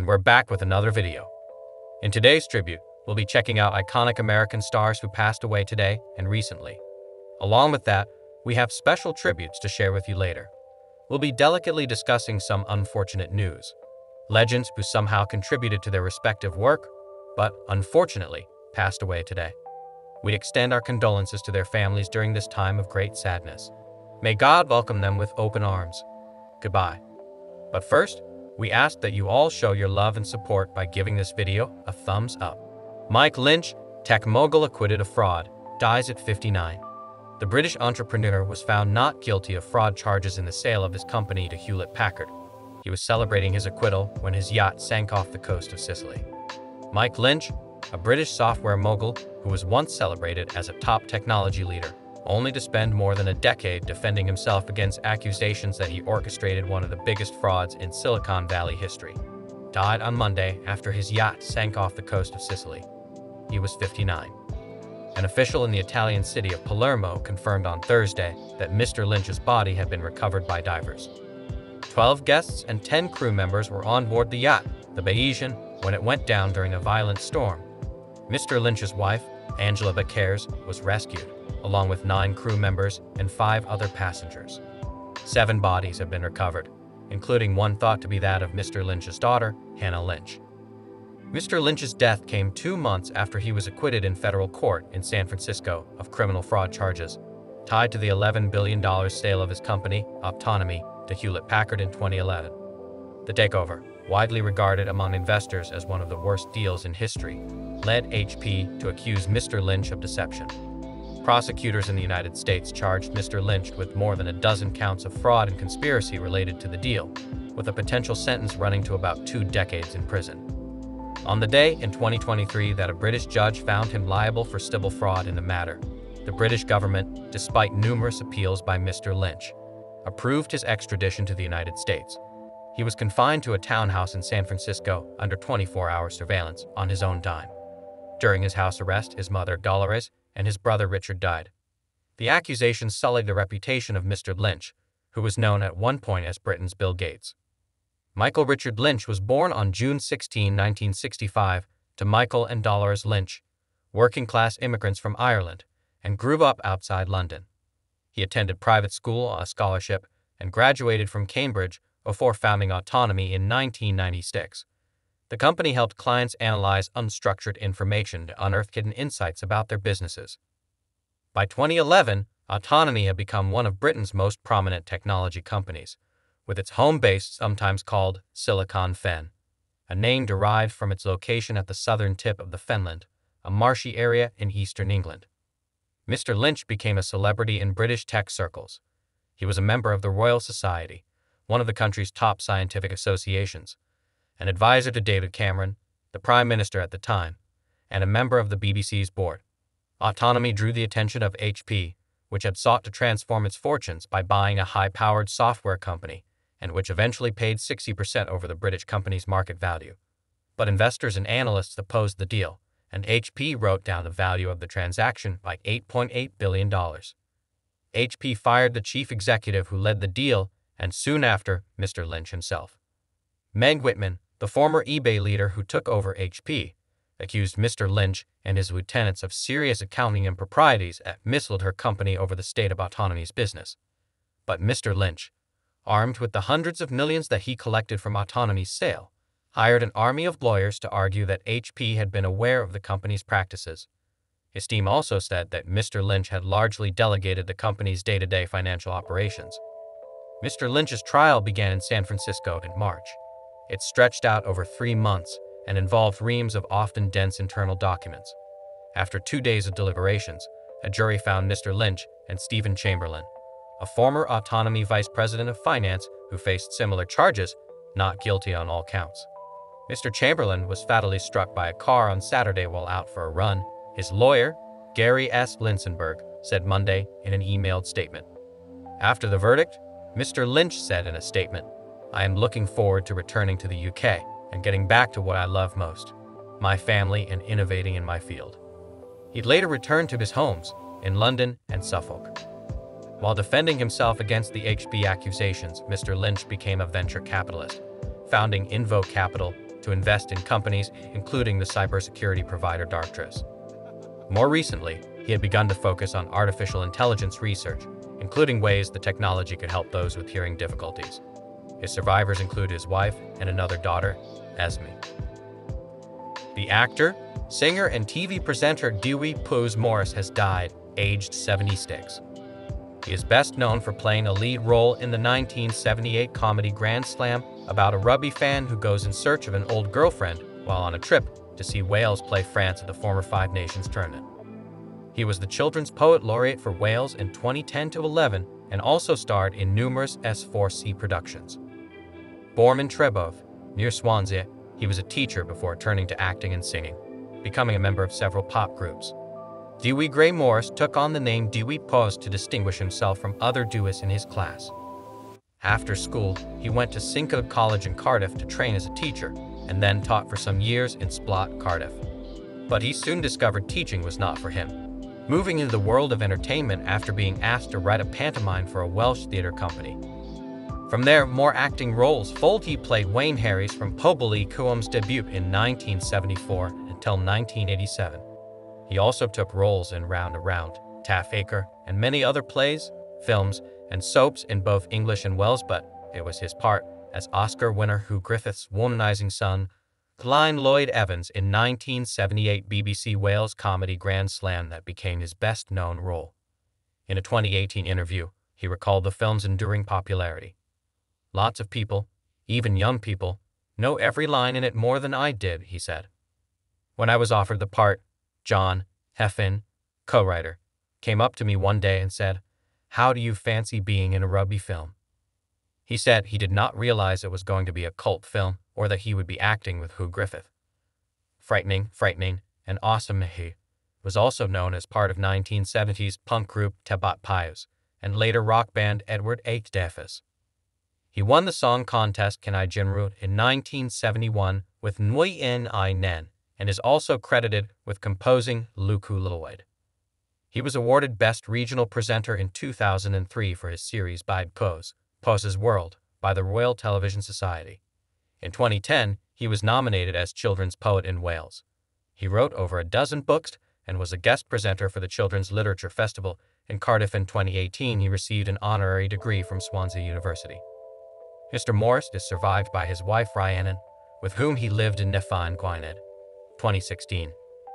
and we're back with another video. In today's tribute, we'll be checking out iconic American stars who passed away today and recently. Along with that, we have special tributes to share with you later. We'll be delicately discussing some unfortunate news. Legends who somehow contributed to their respective work, but unfortunately passed away today. We extend our condolences to their families during this time of great sadness. May God welcome them with open arms. Goodbye. But first, we ask that you all show your love and support by giving this video a thumbs up. Mike Lynch, tech mogul acquitted of fraud, dies at 59. The British entrepreneur was found not guilty of fraud charges in the sale of his company to Hewlett Packard. He was celebrating his acquittal when his yacht sank off the coast of Sicily. Mike Lynch, a British software mogul who was once celebrated as a top technology leader, only to spend more than a decade defending himself against accusations that he orchestrated one of the biggest frauds in Silicon Valley history. Died on Monday after his yacht sank off the coast of Sicily. He was 59. An official in the Italian city of Palermo confirmed on Thursday that Mr. Lynch's body had been recovered by divers. Twelve guests and ten crew members were on board the yacht, the Bayesian, when it went down during a violent storm. Mr. Lynch's wife, Angela Bacares, was rescued along with nine crew members and five other passengers. Seven bodies have been recovered, including one thought to be that of Mr. Lynch's daughter, Hannah Lynch. Mr. Lynch's death came two months after he was acquitted in federal court in San Francisco of criminal fraud charges tied to the $11 billion sale of his company, Autonomy, to Hewlett Packard in 2011. The takeover, widely regarded among investors as one of the worst deals in history, led HP to accuse Mr. Lynch of deception. Prosecutors in the United States charged Mr. Lynch with more than a dozen counts of fraud and conspiracy related to the deal, with a potential sentence running to about two decades in prison. On the day in 2023 that a British judge found him liable for civil fraud in the matter, the British government, despite numerous appeals by Mr. Lynch, approved his extradition to the United States. He was confined to a townhouse in San Francisco under 24-hour surveillance on his own dime. During his house arrest, his mother, Dolores, and his brother Richard died. The accusations sullied the reputation of Mr. Lynch, who was known at one point as Britain's Bill Gates. Michael Richard Lynch was born on June 16, 1965, to Michael and Dolores Lynch, working class immigrants from Ireland, and grew up outside London. He attended private school on a scholarship and graduated from Cambridge before founding Autonomy in 1996. The company helped clients analyze unstructured information to unearth hidden insights about their businesses. By 2011, Autonomy had become one of Britain's most prominent technology companies, with its home base sometimes called Silicon Fen, a name derived from its location at the southern tip of the Fenland, a marshy area in eastern England. Mr. Lynch became a celebrity in British tech circles. He was a member of the Royal Society, one of the country's top scientific associations, an advisor to David Cameron, the Prime Minister at the time, and a member of the BBC's board. Autonomy drew the attention of HP, which had sought to transform its fortunes by buying a high powered software company, and which eventually paid 60% over the British company's market value. But investors and analysts opposed the deal, and HP wrote down the value of the transaction by $8.8 billion. HP fired the chief executive who led the deal, and soon after, Mr. Lynch himself. Meg Whitman, the former eBay leader who took over HP, accused Mr. Lynch and his lieutenants of serious accounting improprieties at misled her company over the state of Autonomy's business. But Mr. Lynch, armed with the hundreds of millions that he collected from Autonomy's sale, hired an army of lawyers to argue that HP had been aware of the company's practices. His team also said that Mr. Lynch had largely delegated the company's day to day financial operations. Mr. Lynch's trial began in San Francisco in March. It stretched out over three months and involved reams of often dense internal documents. After two days of deliberations, a jury found Mr. Lynch and Stephen Chamberlain, a former autonomy vice president of finance who faced similar charges, not guilty on all counts. Mr. Chamberlain was fatally struck by a car on Saturday while out for a run. His lawyer, Gary S. Linsenberg, said Monday in an emailed statement. After the verdict, Mr. Lynch said in a statement, I am looking forward to returning to the UK and getting back to what I love most my family and innovating in my field. He'd later return to his homes in London and Suffolk. While defending himself against the HP accusations, Mr. Lynch became a venture capitalist, founding Invoke Capital to invest in companies, including the cybersecurity provider Darktrace. More recently, he had begun to focus on artificial intelligence research, including ways the technology could help those with hearing difficulties. His survivors include his wife and another daughter, Esme. The actor, singer, and TV presenter Dewi Pose Morris has died, aged 76. He is best known for playing a lead role in the 1978 comedy Grand Slam about a rugby fan who goes in search of an old girlfriend while on a trip to see Wales play France at the former Five Nations tournament. He was the Children's Poet Laureate for Wales in 2010 to 11 and also starred in numerous S4C productions. Born in Treboeth, near Swansea, he was a teacher before turning to acting and singing, becoming a member of several pop groups. Dewi Gray Morris took on the name Dewi Pose to distinguish himself from other Dewis in his class. After school, he went to Cyncoed College in Cardiff to train as a teacher, and then taught for some years in Splot, Cardiff. But he soon discovered teaching was not for him. Moving into the world of entertainment after being asked to write a pantomime for a Welsh theatre company, from there, more acting roles. Folty played Wayne Harries from Pobl y Cwm's debut in 1974 until 1987. He also took roles in Rownd a Rownd, Taff Acre, and many other plays, films, and soaps in both English and Welsh, but it was his part as Oscar winner Hugh Griffith's womanizing son, Glyn Lloyd Evans, in 1978 BBC Wales comedy Grand Slam that became his best known role. In a 2018 interview, he recalled the film's enduring popularity. Lots of people, even young people, know every line in it more than I did, he said. When I was offered the part, John Hefin, co writer, came up to me one day and said, How do you fancy being in a rugby film? He said he did not realize it was going to be a cult film or that he would be acting with Hugh Griffith. Frightening, Frightening, and Awesome was also known as part of 1970s punk group Tebot Piws and later rock band Edward H. Dafis. He won the song contest Can I Jinrut in 1971 with Nwy yn y Nen and is also credited with composing Lleucu Llwyd. He was awarded Best Regional Presenter in 2003 for his series Bide Pose, Pose's World, by the Royal Television Society. In 2010, he was nominated as Children's Poet in Wales. He wrote over a dozen books and was a guest presenter for the Children's Literature Festival. In Cardiff in 2018, he received an honorary degree from Swansea University. Mr. Morris is survived by his wife Rhiannon, with whom he lived in Nefyn Gwynedd. 2016,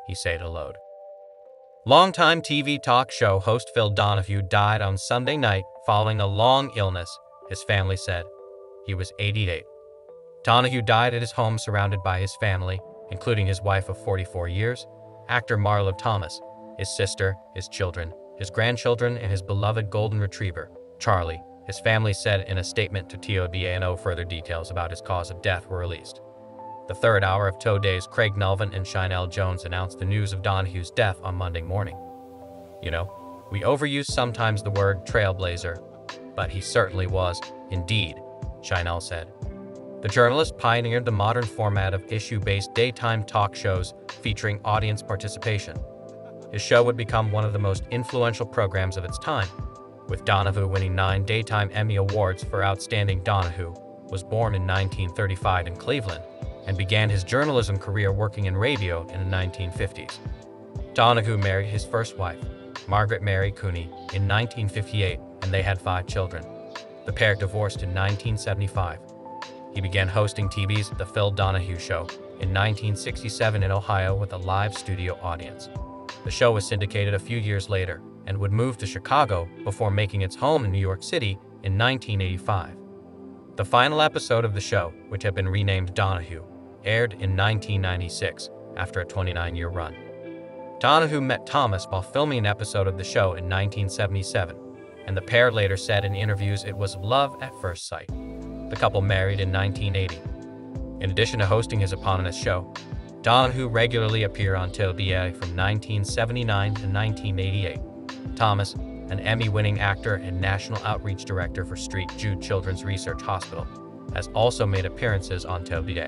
he said aloud. Longtime TV talk show host Phil Donahue died on Sunday night following a long illness, his family said. He was 88. Donahue died at his home surrounded by his family, including his wife of 44 years, actor Marlo Thomas, his sister, his children, his grandchildren, and his beloved golden retriever, Charlie, his family said in a statement to TODA no further details about his cause of death were released. The third hour of Today's Craig Melvin and Sheinelle Jones announced the news of Donahue's death on Monday morning. You know, we overuse sometimes the word trailblazer, but he certainly was, indeed, Sheinelle said. The journalist pioneered the modern format of issue based daytime talk shows featuring audience participation. His show would become one of the most influential programs of its time, with Donahue winning nine Daytime Emmy Awards for Outstanding Donahue, was born in 1935 in Cleveland and began his journalism career working in radio in the 1950s. Donahue married his first wife, Margaret Mary Cooney, in 1958, and they had five children. The pair divorced in 1975. He began hosting TV's The Phil Donahue Show in 1967 in Ohio with a live studio audience. The show was syndicated a few years later and would move to Chicago before making its home in New York City in 1985. The final episode of the show, which had been renamed Donahue, aired in 1996 after a 29 year run. Donahue met Thomas while filming an episode of the show in 1977, and the pair later said in interviews it was love at first sight. The couple married in 1980. In addition to hosting his eponymous show, Donahue regularly appeared on TLBA from 1979 to 1988 Thomas, an Emmy winning actor and National Outreach Director for Street Jude Children's Research Hospital, has also made appearances on Toby Day.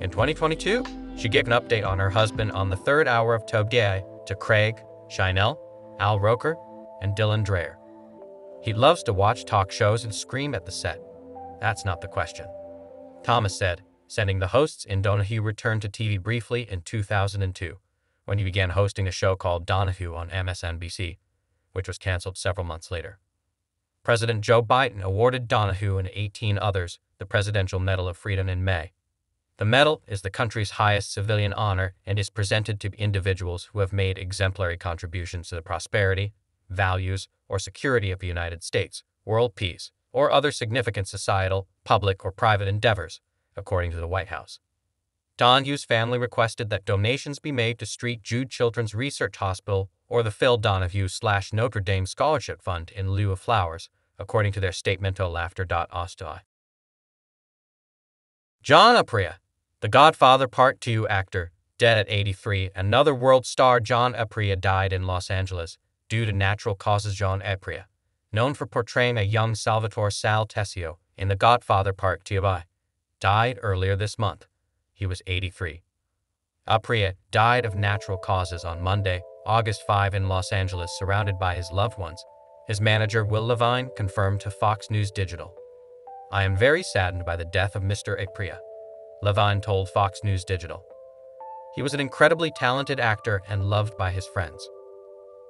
In 2022, she gave an update on her husband on the third hour of Toby Day to Craig, Sheinelle, Al Roker, and Dylan Dreyer. He loves to watch talk shows and scream at the set. That's not the question. Thomas said, sending the hosts in Donahue returned to TV briefly in 2002 when he began hosting a show called Donahue on MSNBC, which was canceled several months later. President Joe Biden awarded Donahue and 18 others the Presidential Medal of Freedom in May. The medal is the country's highest civilian honor and is presented to individuals who have made exemplary contributions to the prosperity, values, or security of the United States, world peace, or other significant societal, public, or private endeavors, according to the White House. Donahue's family requested that donations be made to St. Jude Children's Research Hospital or the Phil Donahue slash Notre Dame Scholarship Fund in lieu of flowers, according to their statemento laughter.ostoi. John Aprea, the Godfather Part 2 actor, dead at 83, another world star John Aprea died in Los Angeles due to natural causes John Aprea, known for portraying a young Salvatore Sal Tessio in The Godfather Part 2 died earlier this month. He was 83. Aprea died of natural causes on Monday, August 5 in Los Angeles, surrounded by his loved ones. His manager, Will Levine, confirmed to Fox News Digital. I am very saddened by the death of Mr. Aprea, Levine told Fox News Digital. He was an incredibly talented actor and loved by his friends.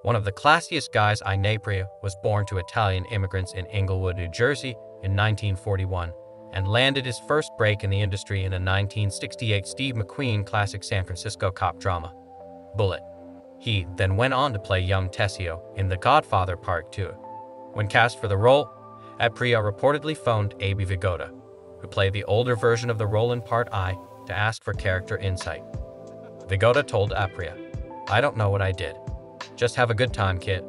One of the classiest guys I Aprea was born to Italian immigrants in Englewood, New Jersey in 1941 and landed his first break in the industry in a 1968 Steve McQueen classic San Francisco cop drama, Bullitt. He then went on to play young Tessio in The Godfather Part 2. When cast for the role, Aprea reportedly phoned Abe Vigoda, who played the older version of the role in Part I, to ask for character insight. Vigoda told Aprea, I don't know what I did. Just have a good time, kid.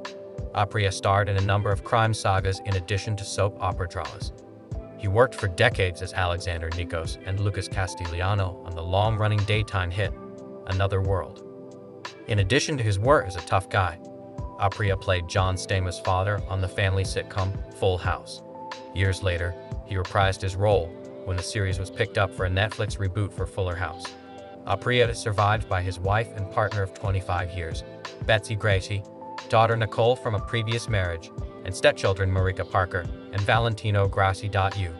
Aprea starred in a number of crime sagas in addition to soap opera dramas. He worked for decades as Alexander Nikos and Lucas Castellano on the long-running daytime hit, Another World. In addition to his work as a tough guy, Aprea played John Stamos' father on the family sitcom Full House. Years later, he reprised his role when the series was picked up for a Netflix reboot for Fuller House. Aprea is survived by his wife and partner of 25 years, Betsy Gracie, daughter Nicole from a previous marriage, and stepchildren Marika Parker and Valentino Grassi.u.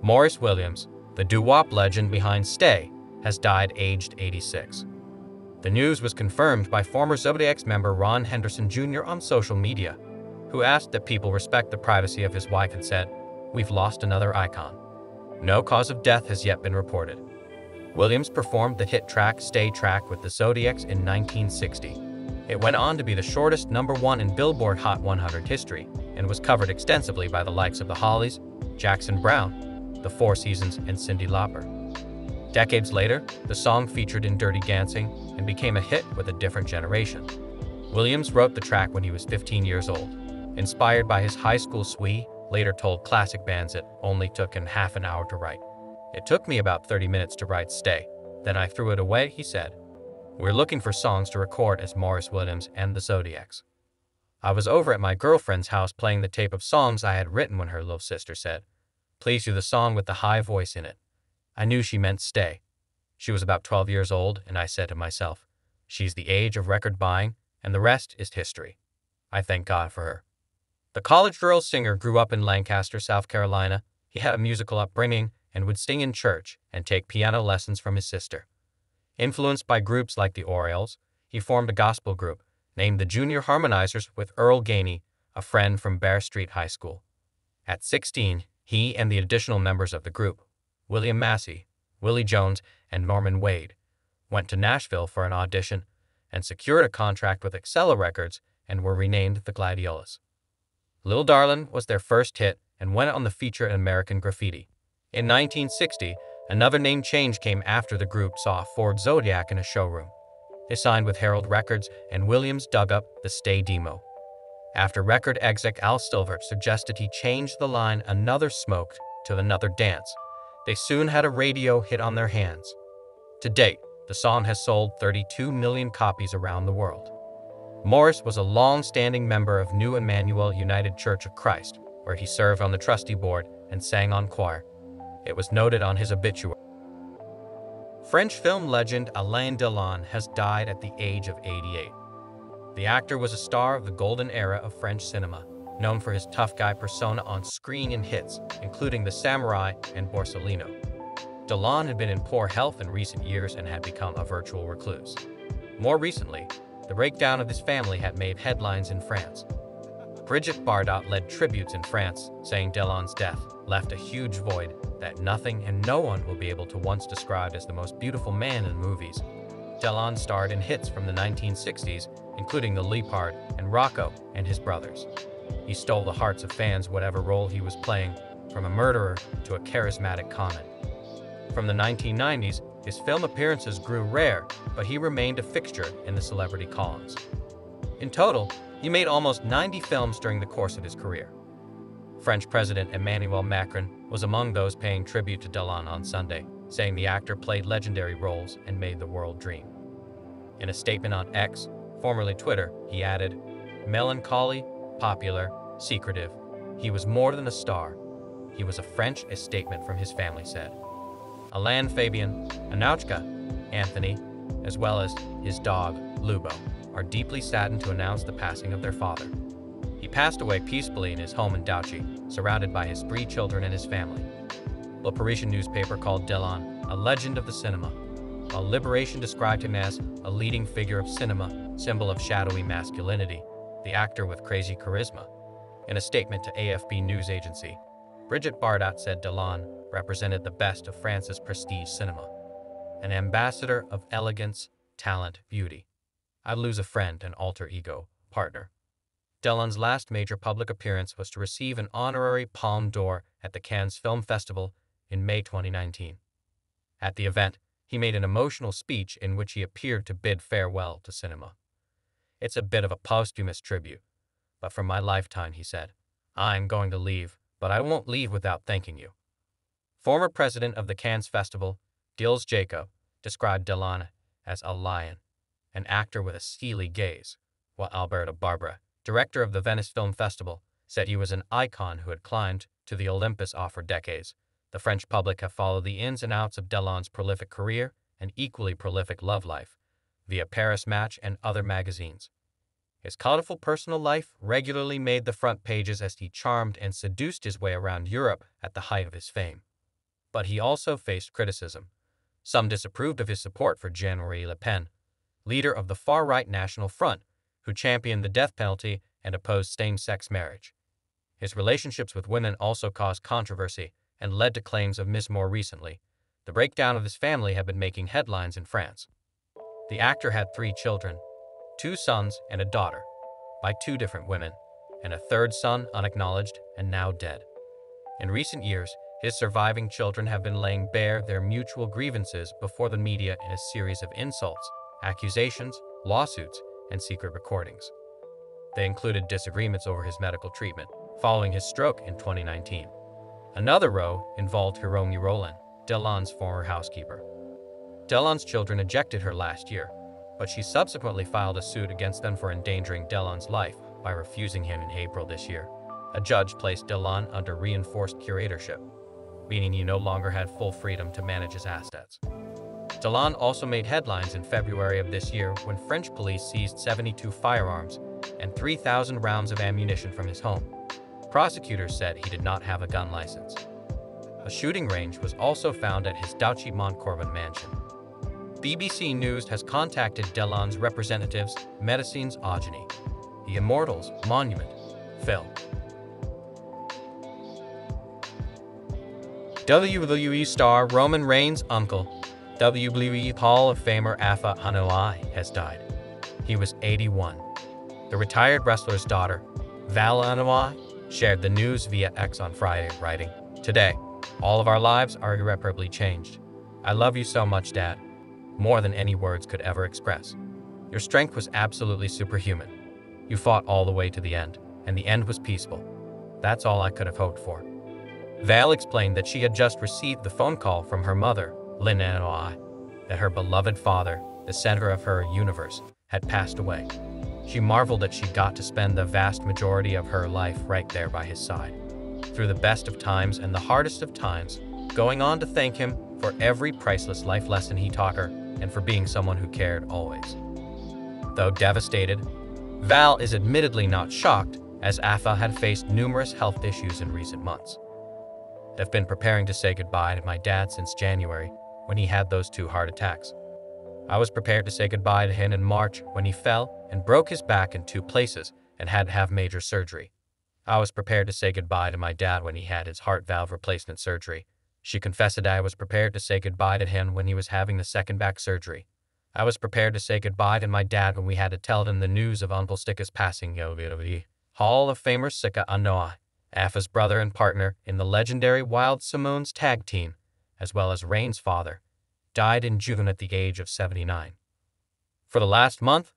Maurice Williams, the doo-wop legend behind Stay, has died aged 86. The news was confirmed by former Zodiacs member Ron Henderson Jr. on social media, who asked that people respect the privacy of his wife and said, We've lost another icon. No cause of death has yet been reported. Williams performed the hit track Stay Track with the Zodiacs in 1960. It went on to be the shortest number one in Billboard Hot 100 history and was covered extensively by the likes of the Hollies, Jackson Browne, The Four Seasons, and Cyndi Lauper. Decades later, the song featured in Dirty Dancing and became a hit with a different generation. Williams wrote the track when he was 15 years old. Inspired by his high school SWE, later told classic bands it only took him half an hour to write. It took me about 30 minutes to write Stay. Then I threw it away, he said. We're looking for songs to record as Maurice Williams and the Zodiacs. I was over at my girlfriend's house playing the tape of songs I had written when her little sister said, Please do the song with the high voice in it. I knew she meant stay. She was about 12 years old, and I said to myself, She's the age of record buying, and the rest is history. I thank God for her. The college girl singer grew up in Lancaster, South Carolina. He had a musical upbringing and would sing in church and take piano lessons from his sister. Influenced by groups like the Orioles, he formed a gospel group named the Junior Harmonizers with Earl Gainey, a friend from Barr Street High School. At 16, he and the additional members of the group, William Massey, Willie Jones, and Norman Wade, went to Nashville for an audition and secured a contract with Excello Records and were renamed the Gladiolas. Lil Darlin was their first hit and went on the feature in American Graffiti. In 1960, Another name change came after the group saw Ford Zodiac in a showroom. They signed with Herald Records, and Williams dug up the Stay demo. After record exec Al Silver suggested he change the line Another Smoke to Another Dance, they soon had a radio hit on their hands. To date, the song has sold 32 million copies around the world. Maurice was a long-standing member of New Emmanuel United Church of Christ, where he served on the trustee board and sang on choir. It was noted on his obituary. French film legend Alain Delon has died at the age of 88. The actor was a star of the golden era of French cinema, known for his tough guy persona on screen in hits, including The Samurai and Borsalino. Delon had been in poor health in recent years and had become a virtual recluse. More recently, the breakdown of his family had made headlines in France. Brigitte Bardot led tributes in France, saying Delon's death left a huge void that nothing and no one will be able to once describe as the most beautiful man in movies. Delon starred in hits from the 1960s, including The Leopard and Rocco and his brothers. He stole the hearts of fans whatever role he was playing, from a murderer to a charismatic comic. From the 1990s, his film appearances grew rare, but he remained a fixture in the celebrity columns. In total, he made almost 90 films during the course of his career. French President Emmanuel Macron was among those paying tribute to Delon on Sunday, saying the actor played legendary roles and made the world dream. In a statement on X, formerly Twitter, he added, Melancholy, popular, secretive, he was more than a star. He was a French, a statement from his family said. Alain Fabien, Anouchka, Anthony, as well as his dog, Lubo, are deeply saddened to announce the passing of their father. He passed away peacefully in his home in Douchy, surrounded by his three children and his family. Le Parisien newspaper called Delon a legend of the cinema, while Liberation described him as a leading figure of cinema, symbol of shadowy masculinity, the actor with crazy charisma. In a statement to AFP news agency, Brigitte Bardot said Delon represented the best of France's prestige cinema, an ambassador of elegance, talent, beauty. I'd lose a friend and alter ego partner. Delon's last major public appearance was to receive an honorary Palme d'Or at the Cannes Film Festival in May 2019. At the event, he made an emotional speech in which he appeared to bid farewell to cinema. It's a bit of a posthumous tribute, but for my lifetime, he said, I'm going to leave, but I won't leave without thanking you. Former president of the Cannes Festival, Gilles Jacob, described Delon as a lion, an actor with a steely gaze, while Alberto Barbera, director of the Venice Film Festival, said he was an icon who had climbed to the Olympus off for decades. The French public have followed the ins and outs of Delon's prolific career and equally prolific love life via Paris Match and other magazines. His colorful personal life regularly made the front pages as he charmed and seduced his way around Europe at the height of his fame. But he also faced criticism. Some disapproved of his support for Jean-Marie Le Pen, leader of the far-right National Front, who championed the death penalty and opposed same-sex marriage. His relationships with women also caused controversy and led to claims of mis more recently. The breakdown of his family had been making headlines in France. The actor had three children, two sons and a daughter, by two different women, and a third son unacknowledged and now dead. In recent years, his surviving children have been laying bare their mutual grievances before the media in a series of insults, accusations, lawsuits, and secret recordings. They included disagreements over his medical treatment following his stroke in 2019. Another row involved Hiromi Rollin, Delon's former housekeeper. Delon's children ejected her last year, but she subsequently filed a suit against them for endangering Delon's life by refusing him in April this year. A judge placed Delon under reinforced curatorship, meaning he no longer had full freedom to manage his assets. Delon also made headlines in February of this year when French police seized 72 firearms and 3,000 rounds of ammunition from his home. Prosecutors said he did not have a gun license. A shooting range was also found at his Douchy Montcorbon mansion. BBC News has contacted Delon's representatives, Medicines Augenis, the Immortals Monument, Phil. WWE star Roman Reigns' uncle, WWE Hall of Famer Afa Anoa'i, has died. He was 81. The retired wrestler's daughter, Val Anoa'i, shared the news via X on Friday, writing, Today, all of our lives are irreparably changed. I love you so much, Dad more than any words could ever express. Your strength was absolutely superhuman. You fought all the way to the end, and the end was peaceful. That's all I could have hoped for. Val explained that she had just received the phone call from her mother, Lynn Anoa'i, that her beloved father, the center of her universe, had passed away. She marveled that she got to spend the vast majority of her life right there by his side, through the best of times and the hardest of times, going on to thank him for every priceless life lesson he taught her and for being someone who cared always. Though devastated, Val is admittedly not shocked as Afa had faced numerous health issues in recent months. I've been preparing to say goodbye to my dad since January when he had those two heart attacks. I was prepared to say goodbye to him in March when he fell and broke his back in two places and had to have major surgery. I was prepared to say goodbye to my dad when he had his heart valve replacement surgery. She confessed that I was prepared to say goodbye to him when he was having the second back surgery. I was prepared to say goodbye to my dad when we had to tell him the news of Uncle Sika's passing. Hall of Famer Sika Anoa'i, Afa's brother and partner in the legendary Wild Samoans tag team, as well as Reigns' father, died in June at the age of 79. For the last month,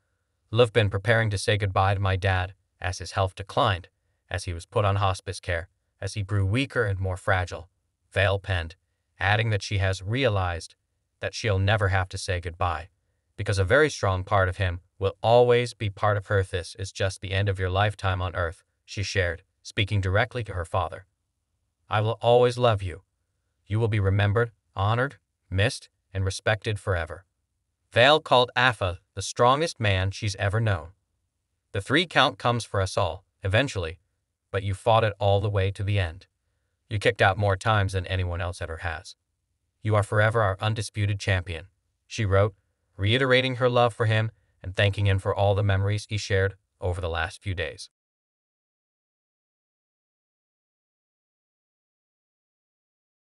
I've been preparing to say goodbye to my dad as his health declined, as he was put on hospice care, as he grew weaker and more fragile. Vale penned, adding that she has realized that she'll never have to say goodbye, because a very strong part of him will always be part of her. This is just the end of your lifetime on earth, she shared, speaking directly to her father. I will always love you. You will be remembered, honored, missed, and respected forever. Vale called Afa the strongest man she's ever known. The three count comes for us all, eventually, but you fought it all the way to the end. You kicked out more times than anyone else ever has. You are forever our undisputed champion, she wrote, reiterating her love for him and thanking him for all the memories he shared over the last few days.